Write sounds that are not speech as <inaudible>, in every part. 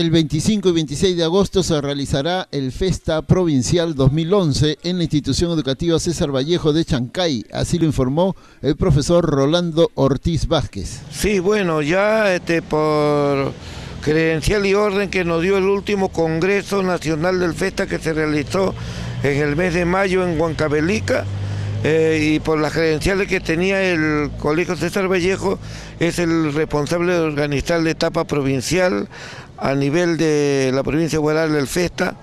El 25 y 26 de agosto se realizará el Festa Provincial 2011 en la institución educativa César Vallejo de Chancay, así lo informó el profesor Rolando Ortiz Vázquez. Sí, bueno, ya este, por credencial y orden que nos dio el último Congreso Nacional del Festa que se realizó en el mes de mayo en Huancavelica, eh, y por las credenciales que tenía el Colegio César Vallejo, es el responsable de organizar la etapa provincial a nivel de la provincia de Guaral del Festa,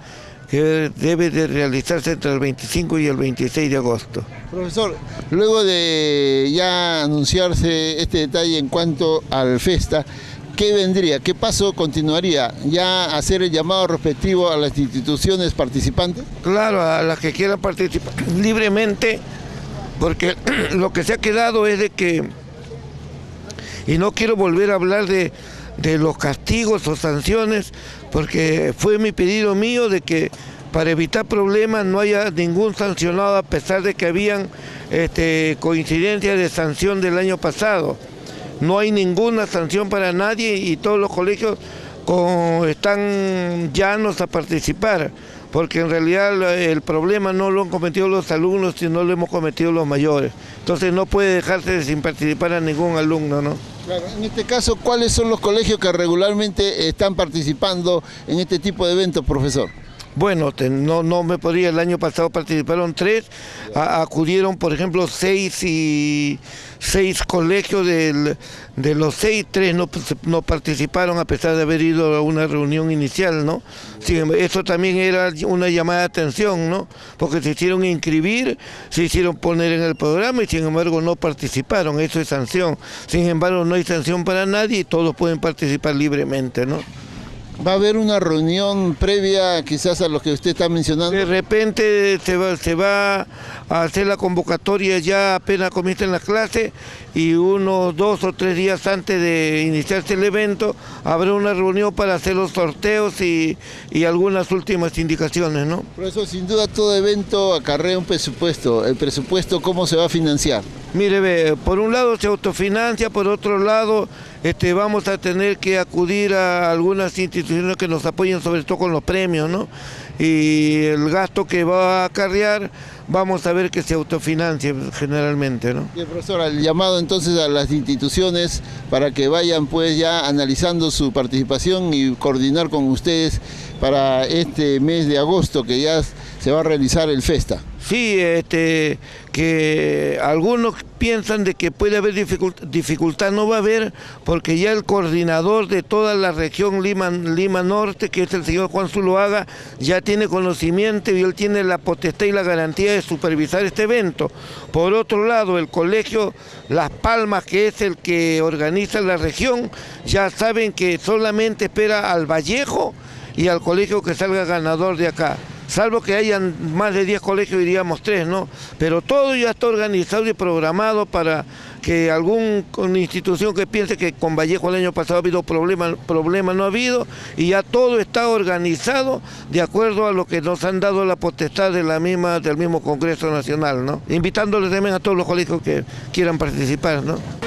que debe de realizarse entre el 25 y el 26 de agosto. Profesor, luego de ya anunciarse este detalle en cuanto al Festa, ¿qué vendría? ¿Qué paso continuaría? ¿Ya hacer el llamado respectivo a las instituciones participantes? Claro, a las que quieran participar libremente porque <clears throat> lo que se ha quedado es de que, y no quiero volver a hablar de, los castigos o sanciones, porque fue mi pedido mío de que para evitar problemas no haya ningún sancionado a pesar de que habían este, coincidencias de sanción del año pasado. No hay ninguna sanción para nadie y todos los colegios están llanos a participar porque en realidad el problema no lo han cometido los alumnos, sino lo hemos cometido los mayores. Entonces no puede dejarse sin participar a ningún alumno, ¿no? Claro, en este caso, ¿cuáles son los colegios que regularmente están participando en este tipo de eventos, profesor? Bueno, no, no me podría, el año pasado participaron tres, acudieron por ejemplo seis y seis colegios de los seis, tres no, no, participaron a pesar de haber ido a una reunión inicial, ¿no? eso también era una llamada de atención, ¿no? Porque se hicieron inscribir, se hicieron poner en el programa y sin embargo no participaron, eso es sanción. Sin embargo no hay sanción para nadie y todos pueden participar libremente, ¿no? ¿Va a haber una reunión previa quizás a lo que usted está mencionando? De repente se va, se va a hacer la convocatoria ya apenas comiencen las clases y unos dos o tres días antes de iniciarse el evento habrá una reunión para hacer los sorteos y, y algunas últimas indicaciones, ¿no? Por eso sin duda todo evento acarrea un presupuesto. ¿El presupuesto cómo se va a financiar? Mire, ve, por un lado se autofinancia, por otro lado este, vamos a tener que acudir a algunas instituciones que nos apoyen, sobre todo con los premios, ¿no? Y el gasto que va a acarrear, vamos a ver que se autofinancie generalmente, ¿no? Bien, profesor, el llamado entonces a las instituciones para que vayan pues ya analizando su participación y coordinar con ustedes para este mes de agosto que ya se va a realizar el FESTA. Sí, este, que algunos piensan de que puede haber dificultad, no va a haber, porque ya el coordinador de toda la región Lima, Lima Norte, que es el señor Juan Zuloaga, ya tiene conocimiento y él tiene la potestad y la garantía de supervisar este evento. Por otro lado, el colegio Las Palmas, que es el que organiza la región, ya saben que solamente espera al Vallejo y al colegio que salga ganador de acá salvo que hayan más de 10 colegios, diríamos 3, ¿no? Pero todo ya está organizado y programado para que alguna institución que piense que con Vallejo el año pasado ha habido problemas, problema no ha habido, y ya todo está organizado de acuerdo a lo que nos han dado la potestad de la misma, del mismo Congreso Nacional, ¿no? Invitándoles también a todos los colegios que quieran participar, ¿no?